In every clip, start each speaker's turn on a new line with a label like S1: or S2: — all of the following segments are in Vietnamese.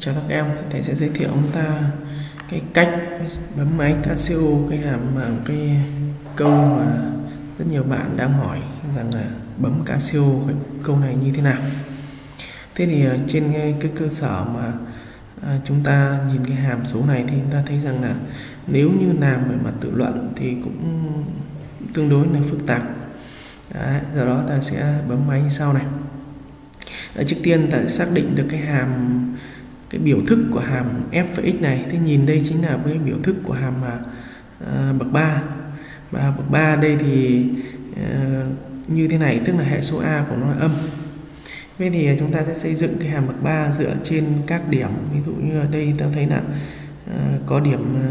S1: Chào các em, thầy sẽ giới thiệu chúng ta cái cách bấm máy Casio cái hàm mà cái câu mà rất nhiều bạn đang hỏi rằng là bấm Casio cái câu này như thế nào. Thế thì ờ, trên cái cơ sở mà à, chúng ta nhìn cái hàm số này thì chúng ta thấy rằng là nếu như làm về mặt tự luận thì cũng tương đối là phức tạp. Đấy, do đó ta sẽ bấm máy như sau này. Ở trước tiên ta sẽ xác định được cái hàm cái biểu thức của hàm f và x này. Thế nhìn đây chính là cái biểu thức của hàm à, à bậc 3 và bậc 3 đây thì à, như thế này tức là hệ số a của nó là âm. Vậy thì chúng ta sẽ xây dựng cái hàm bậc 3 dựa trên các điểm. Ví dụ như ở đây ta thấy là à, có điểm à,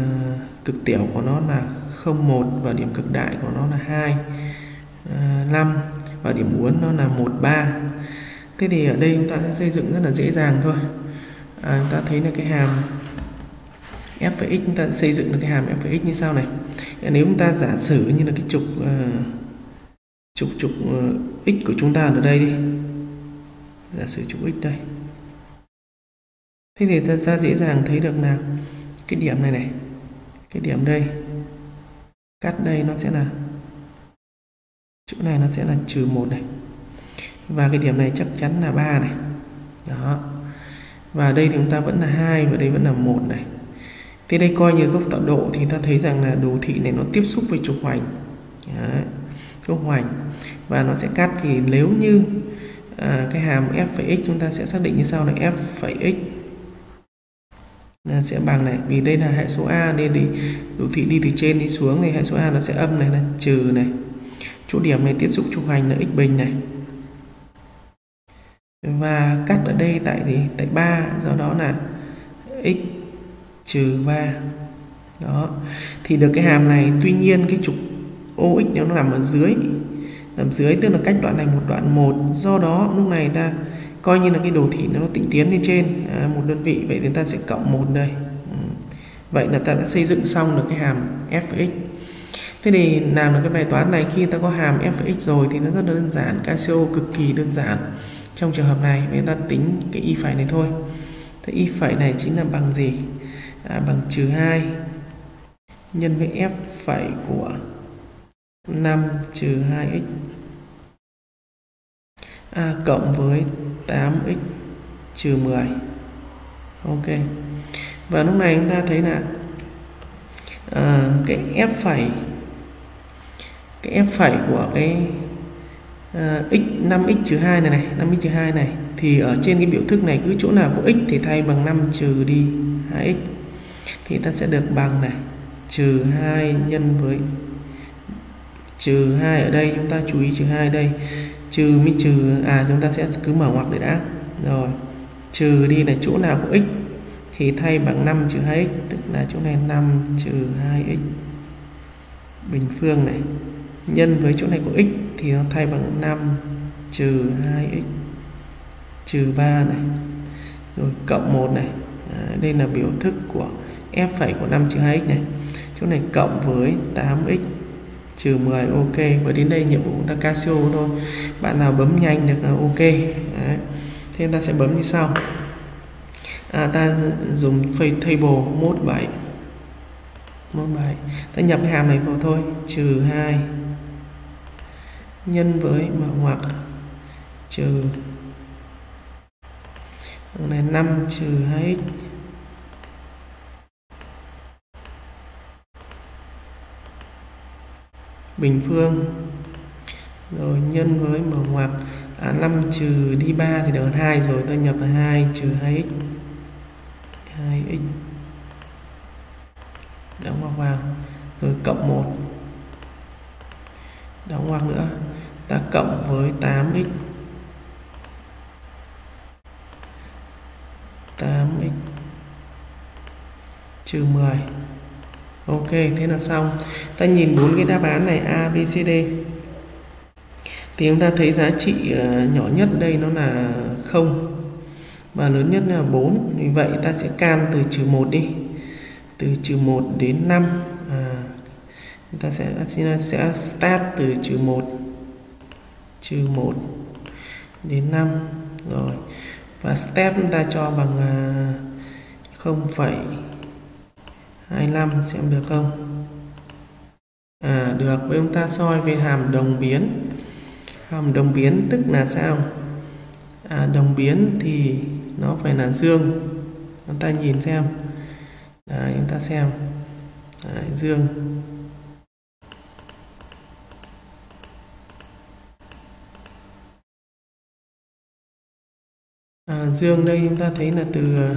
S1: cực tiểu của nó là 01 và điểm cực đại của nó là 2 à, 5 và điểm uốn nó là 13 thế thì ở đây chúng ta sẽ xây dựng rất là dễ dàng thôi à, chúng ta thấy là cái hàm f x chúng ta xây dựng được cái hàm f x như sau này. Dạ, nếu chúng ta giả sử như là cái trục uh, trục trục uh, x của chúng ta ở đây đi. Giả sử trục x đây. Thế thì ta, ta dễ dàng thấy được là cái điểm này này cái điểm đây. Cắt đây nó sẽ là chỗ này nó sẽ là trừ một này. Và cái điểm này chắc chắn là ba này. Đó và đây thì chúng ta vẫn là hai và đây vẫn là một này. Thế đây coi như góc tọa độ thì ta thấy rằng là đồ thị này nó tiếp xúc với trục hoành. Đấy, trục hoành. Và nó sẽ cắt thì nếu như à, cái hàm f phẩy x chúng ta sẽ xác định như sau là f phẩy x là sẽ bằng này. Vì đây là hệ số a nên đi đồ thị đi từ trên đi xuống thì hệ số a nó sẽ âm này là trừ này. Chỗ điểm này tiếp xúc trục hoành là x bình này và cắt ở đây tại gì? Tại 3 do đó là x trừ 3 đó. Thì được cái hàm này tuy nhiên cái trục OX nó nằm ở dưới. Nằm dưới tức là cách đoạn này một đoạn một. Do đó lúc này ta coi như là cái đồ thị nó tịnh tiến lên trên. À, một đơn vị. Vậy thì ta sẽ cộng một đây. Ừ. Vậy là ta đã xây dựng xong được cái hàm f x thế thì làm được cái bài toán này khi ta có hàm f x rồi thì nó rất là đơn giản. Casio cực kỳ đơn giản trong trường hợp này chúng ta tính cái y phẩy này thôi. Thế y phẩy này chính là bằng gì? À, bằng trừ 2 nhân với f phẩy của 5 trừ 2x à, cộng với 8x trừ 10 ok. Và lúc này chúng ta thấy là à, cái f phẩy cái f phẩy của cái uh, x 5x trừ 2 này này 5x trừ 2 này. Thì ở trên cái biểu thức này cứ chỗ nào có x thì thay bằng 5 trừ đi 2x thì ta sẽ được bằng này trừ 2 nhân với trừ 2 ở đây chúng ta chú ý trừ 2 đây. Trừ mới trừ à chúng ta sẽ cứ mở ngoặc để đã. Rồi trừ đi là chỗ nào có x thì thay bằng 5 trừ 2x tức là chỗ này 5 trừ 2x bình phương này nhân với chỗ này có x thì nó thay bằng 5 trừ 2x trừ 3 này rồi cộng 1 này. À, đây là biểu thức của f phẩy của 5 trừ 2x này. Chỗ này cộng với 8x trừ 10 ok. Và đến đây nhiệm vụ của ta Casio thôi. Bạn nào bấm nhanh được là ok. Đấy. thế ta sẽ bấm như sau. À, ta dùng table mode 7 mode 7 ta nhập cái hàm này vào thôi. Trừ 2 nhân với mở ngoặc trừ. Này 5 trừ 2x bình phương. Rồi nhân với mở ngoặc. À, 5 trừ đi 3 thì được 2 rồi tôi nhập là 2 trừ 2x 2x đóng ngoặc vào. Rồi cộng 1 đóng ngoặc nữa ta cộng với 8x 8x trừ 10 ok thế là xong. Ta nhìn bốn cái đáp án này a b c d. Thì chúng ta thấy giá trị ờ, nhỏ nhất đây nó là 0 và lớn nhất là 4 vì vậy ta sẽ can từ trừ 1 đi. Từ trừ 1 đến 5 à, ta sẽ sẽ start từ trừ 1 trừ 1 đến 5 rồi. Và step chúng ta cho bằng à, 0,25 xem được không? À được. Với chúng ta soi về hàm đồng biến. Hàm đồng biến tức là sao? À, đồng biến thì nó phải là dương. Chúng ta nhìn xem. Đấy, chúng ta xem. Đấy, dương. Dương đây chúng ta thấy là từ à,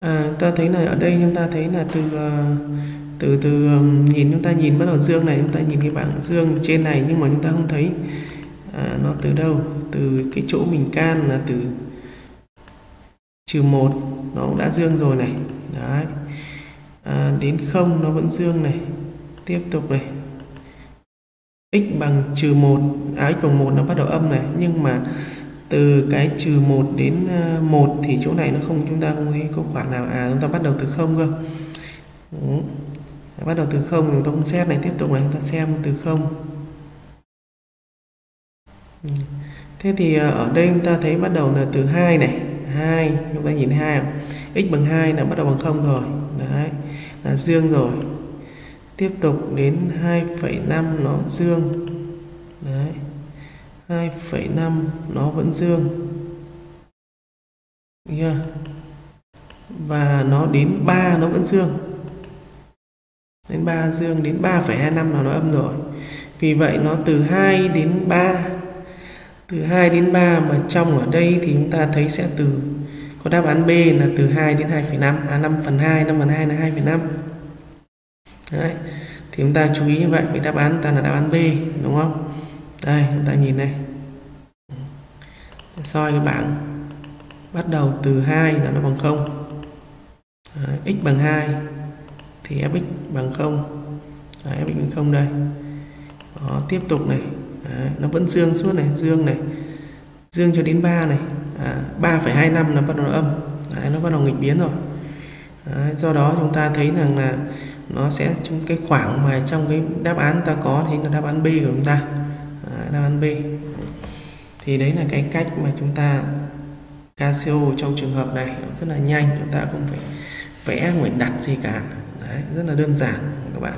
S1: à, ta thấy là ở đây chúng ta thấy là từ à, từ từ à, nhìn chúng ta nhìn bắt đầu dương này chúng ta nhìn cái bảng dương trên này nhưng mà chúng ta không thấy à, nó từ đâu? Từ cái chỗ mình can là từ trừ 1 nó cũng đã dương rồi này. Đấy. À, đến 0 nó vẫn dương này. Tiếp tục này. X bằng trừ 1 à x bằng 1 nó bắt đầu âm này. Nhưng mà từ cái trừ 1 đến à, 1 thì chỗ này nó không chúng ta không thấy có khoảng nào. À chúng ta bắt đầu từ 0 cơ. Đúng. bắt đầu từ 0 chúng ta không xét này. Tiếp tục này chúng ta xem từ 0 ừ. thế thì à, ở đây chúng ta thấy bắt đầu là từ 2 này. 2 chúng ta nhìn 2 x bằng 2 là bắt đầu bằng 0 rồi. Đấy là dương rồi. Tiếp tục đến 2,5 nó dương. Đấy 2,5 nó vẫn dương. Yeah. và nó đến 3 nó vẫn dương. Đến 3 dương đến 3,25 là nó âm rồi. Vì vậy nó từ 2 đến 3 từ 2 đến 3 mà trong ở đây thì chúng ta thấy sẽ từ có đáp án B là từ 2 đến 2,5 à 5 phần 2 5 phần 2 là 2,5 Đấy. thì chúng ta chú ý như vậy vì đáp án ta là đáp án B đúng không? Đây chúng ta nhìn này. Soi cái bảng bắt đầu từ 2 là nó bằng 0 Đấy, x bằng 2 thì fx bằng 0 Đấy, fx bằng 0 đây. Đó, tiếp tục này. Đấy, nó vẫn dương suốt này dương này dương cho đến 3 này. À, 3,25 là bắt đầu âm. Đấy, nó bắt đầu nghịch biến rồi. Đấy, do đó chúng ta thấy rằng là nó sẽ trong cái khoảng mà trong cái đáp án ta có chính là đáp án B của chúng ta. Đấy, đáp án B. Thì đấy là cái cách mà chúng ta Casio trong trường hợp này rất là nhanh. Chúng ta không phải vẽ không phải đặt gì cả. Đấy rất là đơn giản các bạn.